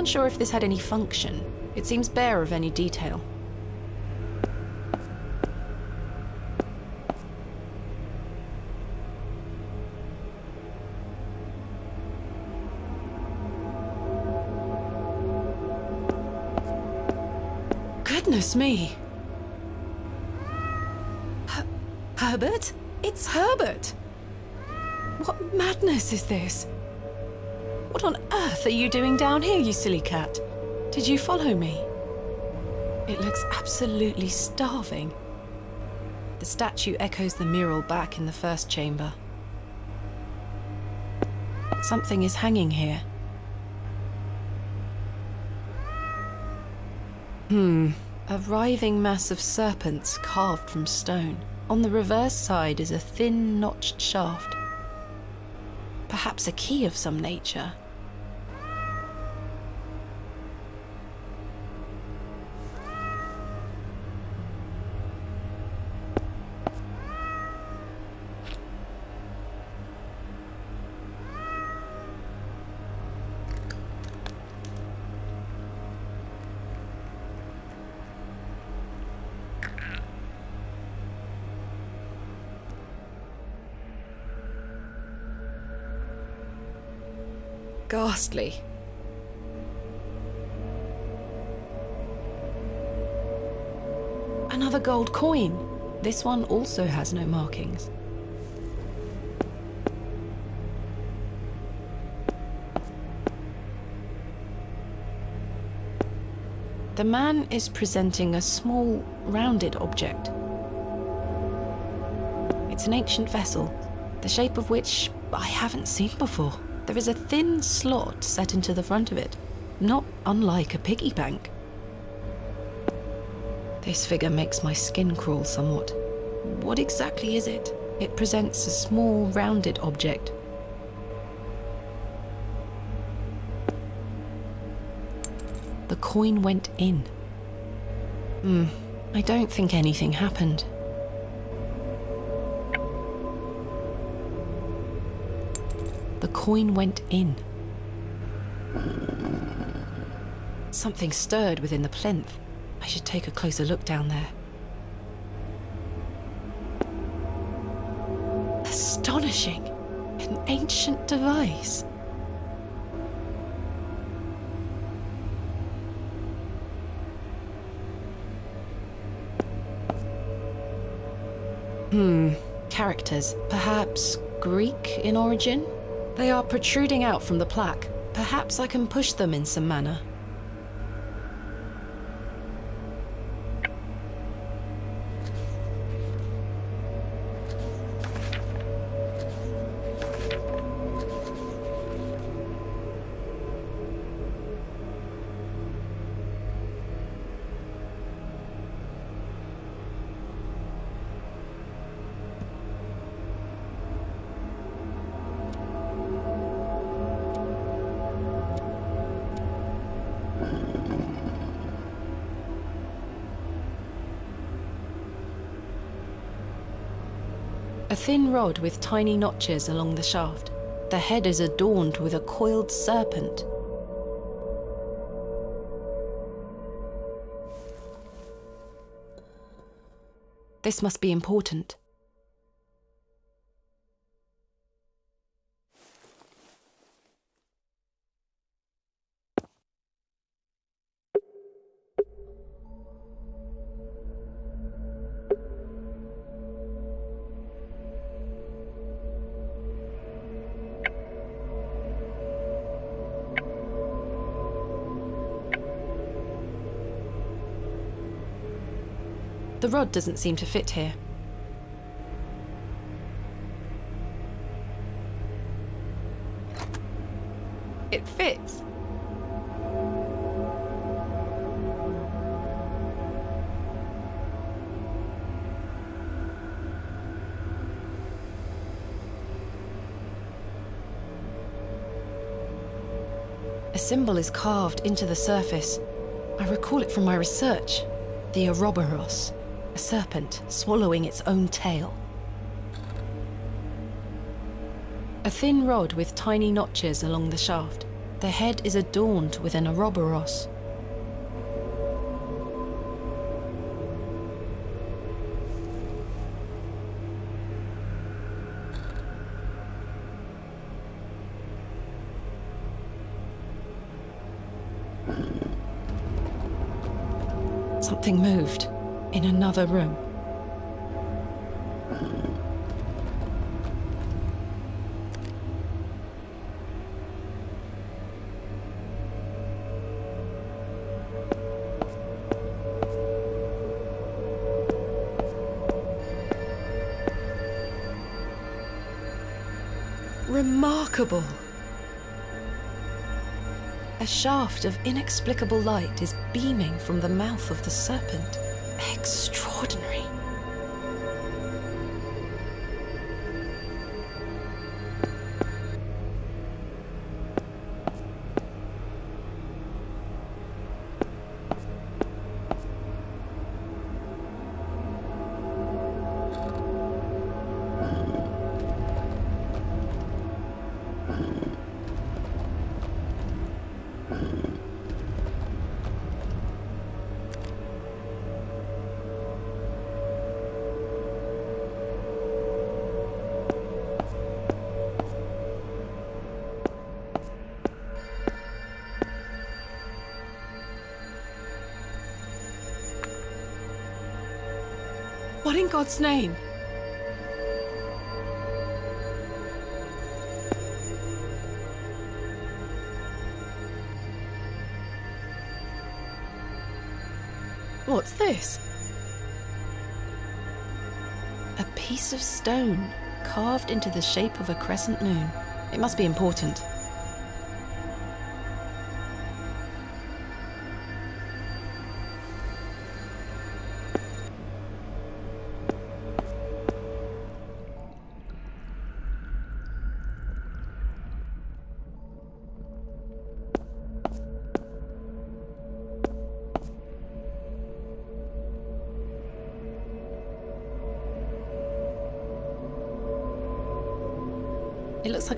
unsure if this had any function. It seems bare of any detail. Goodness me! Her Herbert? It's Herbert! What madness is this? What on earth are you doing down here, you silly cat? Did you follow me? It looks absolutely starving. The statue echoes the mural back in the first chamber. Something is hanging here. Hmm. A writhing mass of serpents carved from stone. On the reverse side is a thin, notched shaft. Perhaps a key of some nature. Ghastly. Another gold coin. This one also has no markings. The man is presenting a small, rounded object. It's an ancient vessel, the shape of which I haven't seen before. There is a thin slot set into the front of it, not unlike a piggy bank. This figure makes my skin crawl somewhat. What exactly is it? It presents a small, rounded object. The coin went in. Hmm, I don't think anything happened. Coin went in. Something stirred within the plinth. I should take a closer look down there. Astonishing! An ancient device. Hmm, characters. Perhaps Greek in origin? They are protruding out from the plaque. Perhaps I can push them in some manner. Thin rod with tiny notches along the shaft. The head is adorned with a coiled serpent. This must be important. Rod doesn't seem to fit here. It fits. A symbol is carved into the surface. I recall it from my research. The Ouroboros, a serpent swallowing its own tail. A thin rod with tiny notches along the shaft. The head is adorned with an Ouroboros. Something moved in another room. Remarkable. A shaft of inexplicable light is beaming from the mouth of the serpent. Extraordinary. In God's name? What's this? A piece of stone carved into the shape of a crescent moon. It must be important.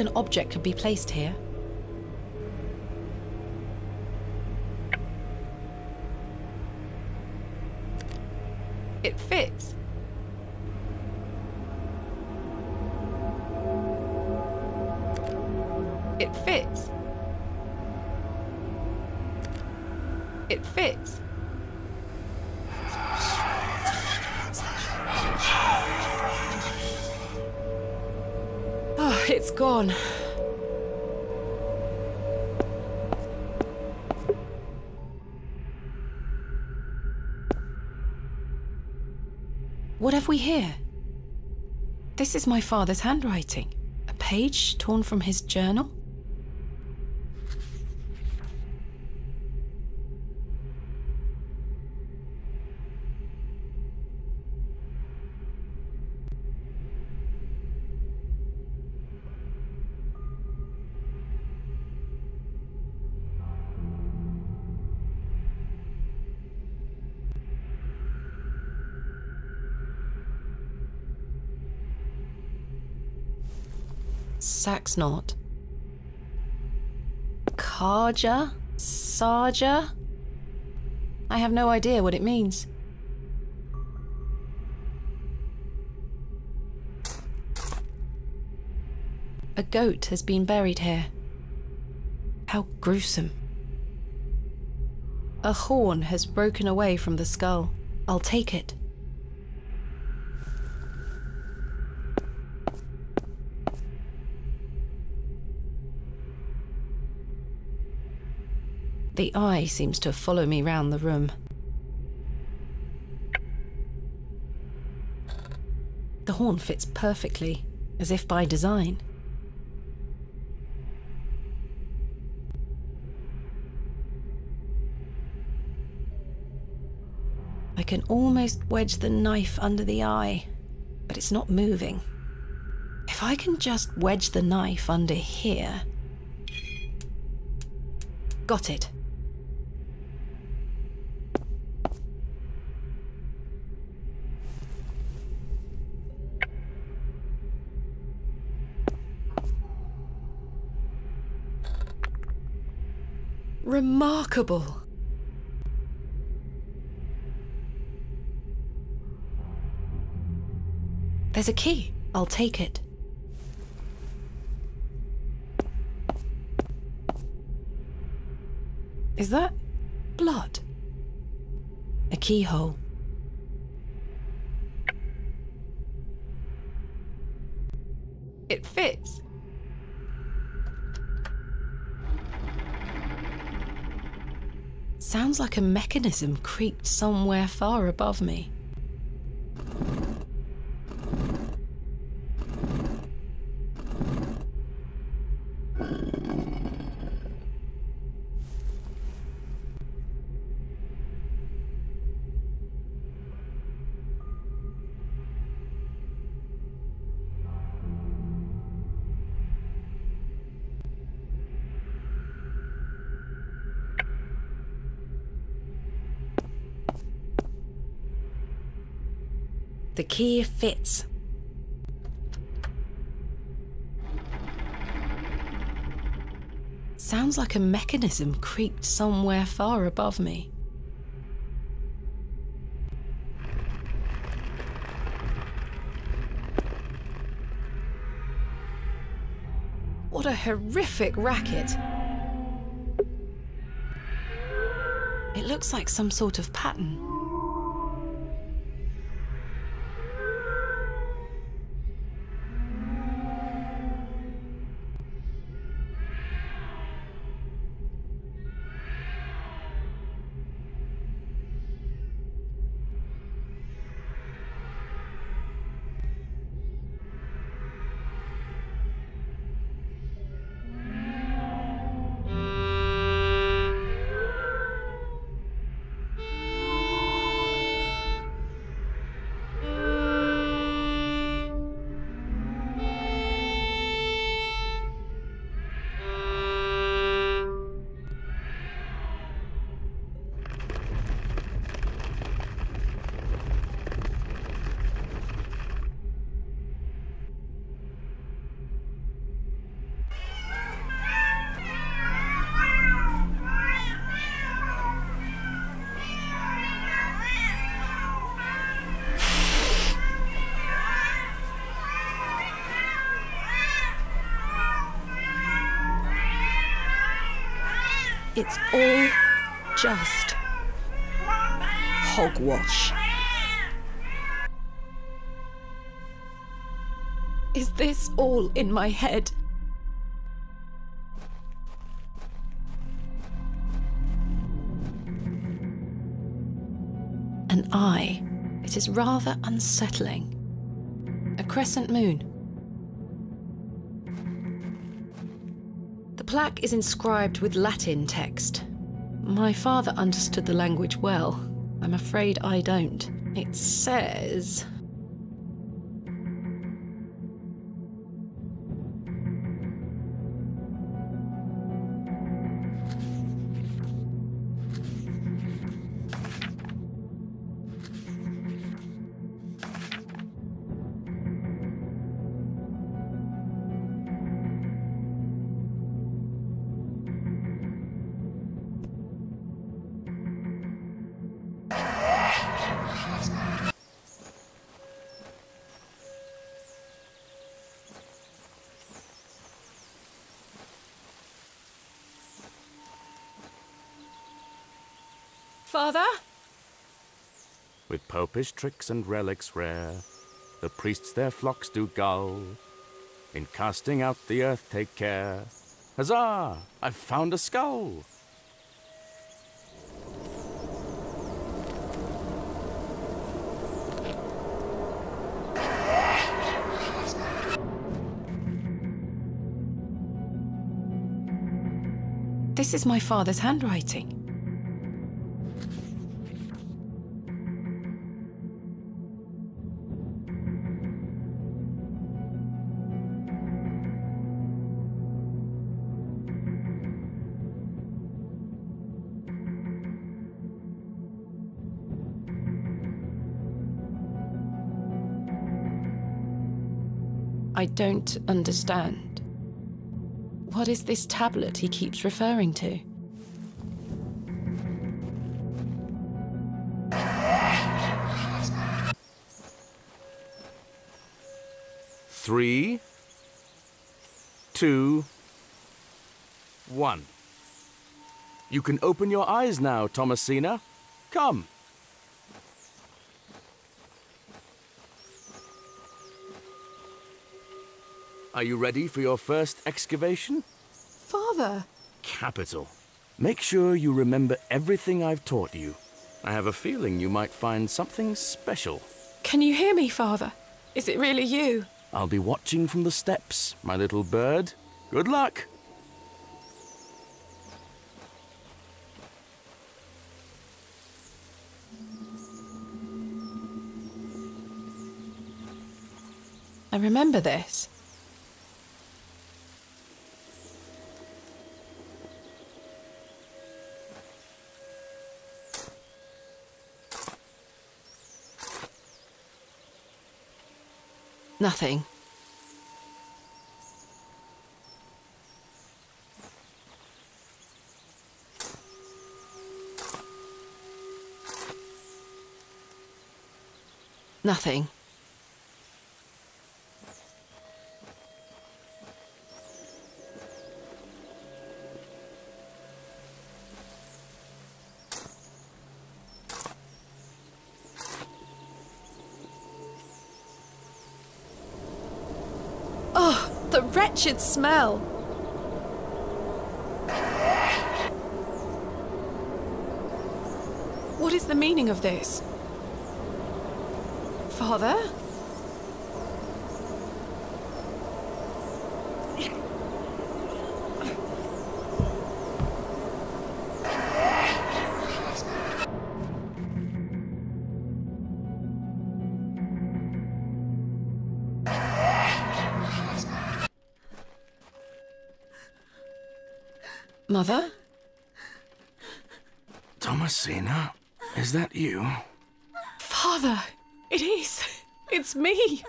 An object could be placed here. It fits. It fits. It fits. Gone. What have we here? This is my father's handwriting. A page torn from his journal? Saxnot. Karja? Sarja? I have no idea what it means. A goat has been buried here. How gruesome. A horn has broken away from the skull. I'll take it. The eye seems to follow me round the room. The horn fits perfectly, as if by design. I can almost wedge the knife under the eye, but it's not moving. If I can just wedge the knife under here. Got it. Remarkable. There's a key. I'll take it. Is that blood? A keyhole. It fits. Sounds like a mechanism creaked somewhere far above me. Key fits. Sounds like a mechanism creaked somewhere far above me. What a horrific racket! It looks like some sort of pattern. It's all just hogwash. Is this all in my head? An eye. It is rather unsettling. A crescent moon. Plaque is inscribed with Latin text. My father understood the language well. I'm afraid I don't. It says. Father? With popish tricks and relics rare, the priests their flocks do gull. In casting out the earth take care. Huzzah! I've found a skull! This is my father's handwriting. don't understand. What is this tablet he keeps referring to? Three, two, one. You can open your eyes now, Thomasina. Come. Are you ready for your first excavation? Father! Capital. Make sure you remember everything I've taught you. I have a feeling you might find something special. Can you hear me, Father? Is it really you? I'll be watching from the steps, my little bird. Good luck! I remember this. Nothing. Nothing. The wretched smell! What is the meaning of this? Father? Mother? Thomasina, is that you? Father! It is! It's me!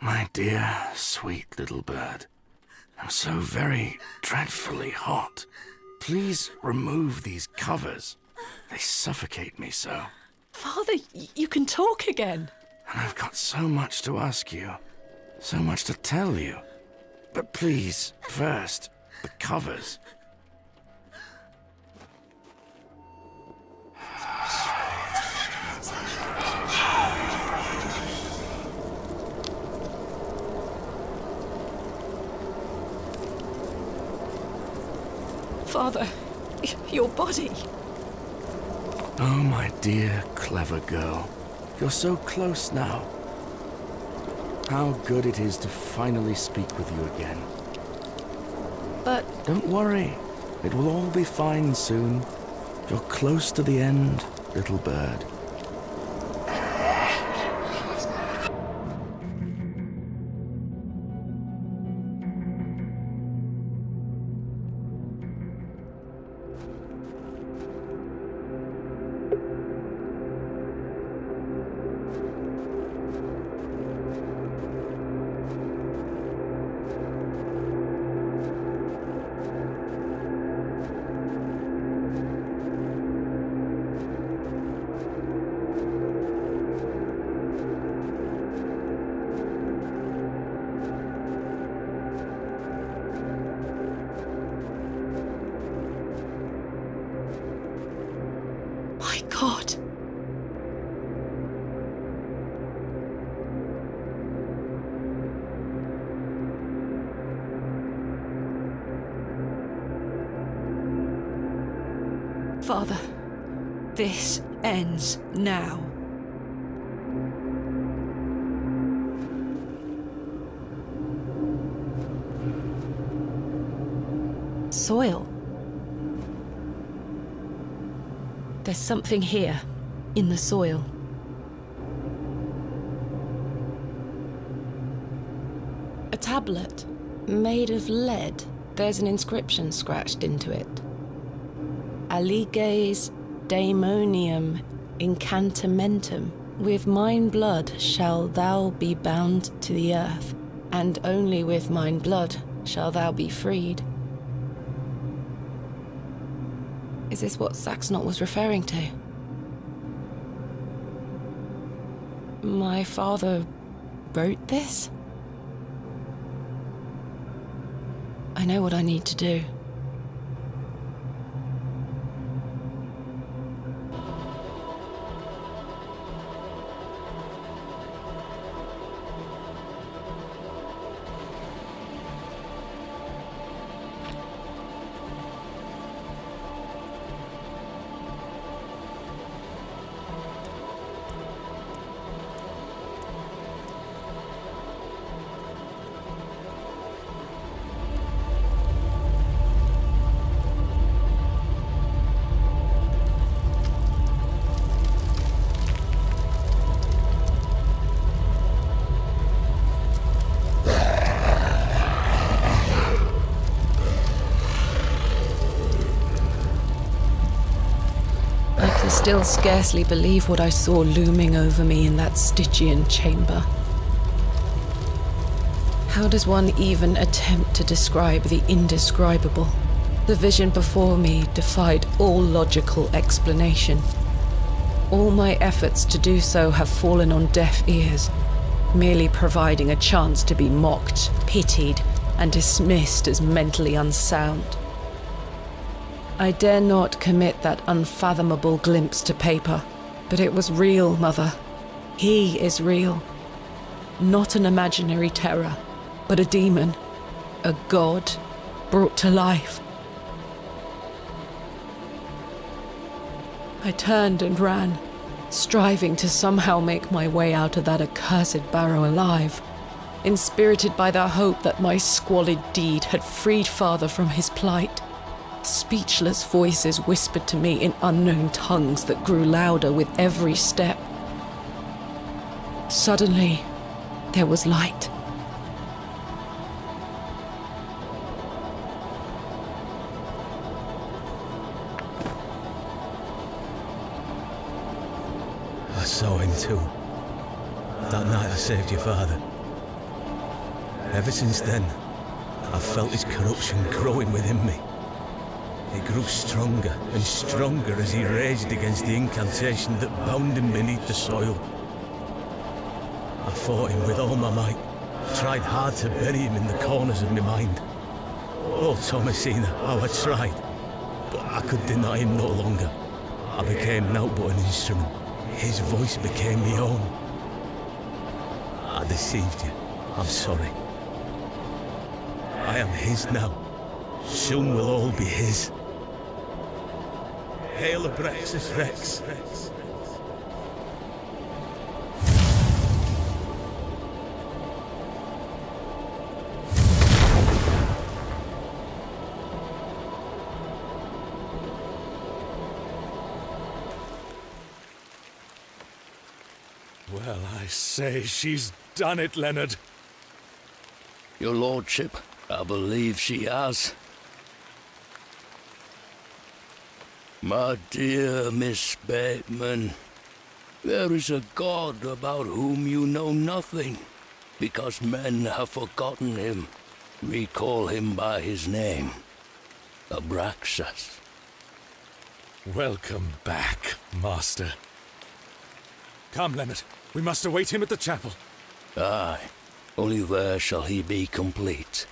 My dear, sweet little bird. I'm so very dreadfully hot. Please remove these covers. They suffocate me so. Father, you can talk again. And I've got so much to ask you, so much to tell you. But please, first, the covers. Father, your body. Oh, my dear, clever girl. You're so close now. How good it is to finally speak with you again. But Don't worry. It will all be fine soon. You're close to the end, little bird. Father, this ends now. Soil. There's something here, in the soil. A tablet, made of lead. There's an inscription scratched into it. Aliges daemonium incantamentum. With mine blood shall thou be bound to the earth, and only with mine blood shall thou be freed. Is this what Saxnot was referring to? My father wrote this? I know what I need to do. Still scarcely believe what I saw looming over me in that Stygian chamber. How does one even attempt to describe the indescribable? The vision before me defied all logical explanation. All my efforts to do so have fallen on deaf ears, merely providing a chance to be mocked, pitied, and dismissed as mentally unsound. I dare not commit that unfathomable glimpse to paper, but it was real, Mother. He is real. Not an imaginary terror, but a demon, a god brought to life. I turned and ran, striving to somehow make my way out of that accursed barrow alive, inspirited by the hope that my squalid deed had freed father from his plight. Speechless voices whispered to me in unknown tongues that grew louder with every step. Suddenly, there was light. I saw him too. That night I saved your father. Ever since then, I've felt his corruption growing within me. It grew stronger and stronger as he raged against the incantation that bound him beneath the soil. I fought him with all my might, tried hard to bury him in the corners of my mind. Oh, Thomasina, how I tried. But I could deny him no longer. I became naught but an instrument. His voice became my own. I deceived you. I'm sorry. I am his now. Soon we'll all be his. Hail Abraxas Rex. Well, I say, she's done it, Leonard. Your lordship, I believe she has. My dear Miss Bateman, there is a god about whom you know nothing, because men have forgotten him. Recall him by his name, Abraxas. Welcome back, Master. Come, Leonard. We must await him at the chapel. Aye, only there shall he be complete.